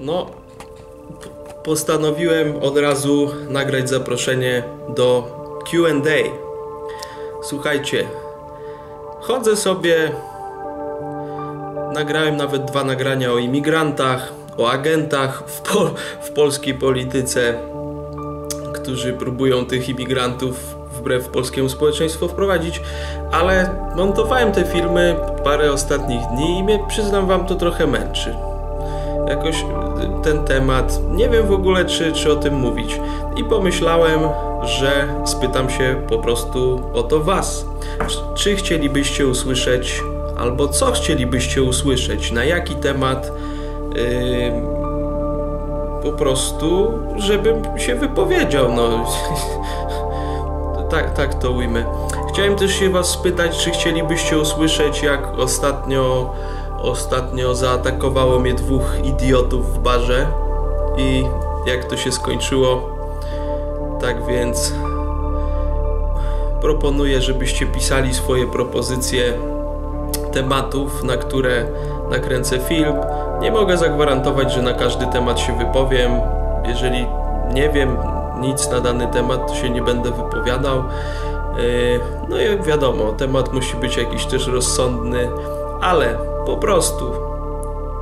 No, postanowiłem od razu nagrać zaproszenie do QA. Słuchajcie, chodzę sobie. Nagrałem nawet dwa nagrania o imigrantach, o agentach w, w polskiej polityce, którzy próbują tych imigrantów wbrew polskiemu społeczeństwu wprowadzić, ale montowałem te filmy parę ostatnich dni i mnie, przyznam wam, to trochę męczy. Jakoś ten temat, nie wiem w ogóle, czy, czy o tym mówić. I pomyślałem, że spytam się po prostu o to was. Czy chcielibyście usłyszeć, albo co chcielibyście usłyszeć, na jaki temat yy, po prostu, żebym się wypowiedział, no. tak, tak to ujmę. Chciałem też się was spytać, czy chcielibyście usłyszeć, jak ostatnio ostatnio zaatakowało mnie dwóch idiotów w barze i jak to się skończyło. Tak więc proponuję, żebyście pisali swoje propozycje tematów, na które nakręcę film. Nie mogę zagwarantować, że na każdy temat się wypowiem. Jeżeli nie wiem nic na dany temat, to się nie będę wypowiadał. Yy, no i wiadomo, temat musi być jakiś też rozsądny, ale po prostu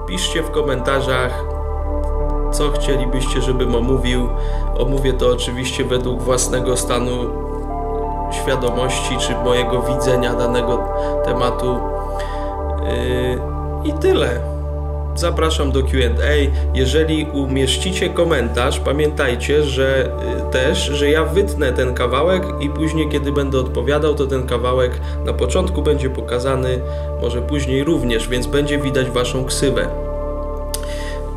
piszcie w komentarzach, co chcielibyście, żebym omówił. Omówię to oczywiście według własnego stanu świadomości czy mojego widzenia danego tematu. Yy, I tyle. Zapraszam do QA. Jeżeli umieścicie komentarz, pamiętajcie, że y, też, że ja wytnę ten kawałek i później, kiedy będę odpowiadał, to ten kawałek na początku będzie pokazany, może później również, więc będzie widać waszą ksywę.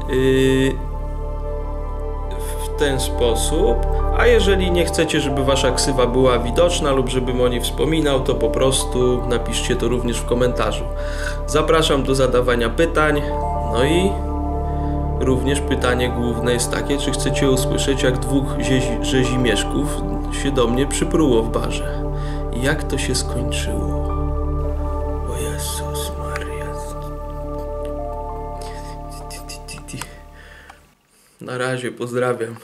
Yy, w ten sposób. A jeżeli nie chcecie, żeby wasza ksywa była widoczna lub żebym o niej wspominał, to po prostu napiszcie to również w komentarzu. Zapraszam do zadawania pytań. No i również pytanie główne jest takie, czy chcecie usłyszeć, jak dwóch rzezimieszków się do mnie przypruło w barze. Jak to się skończyło? O Jezus Maria. Na razie, pozdrawiam.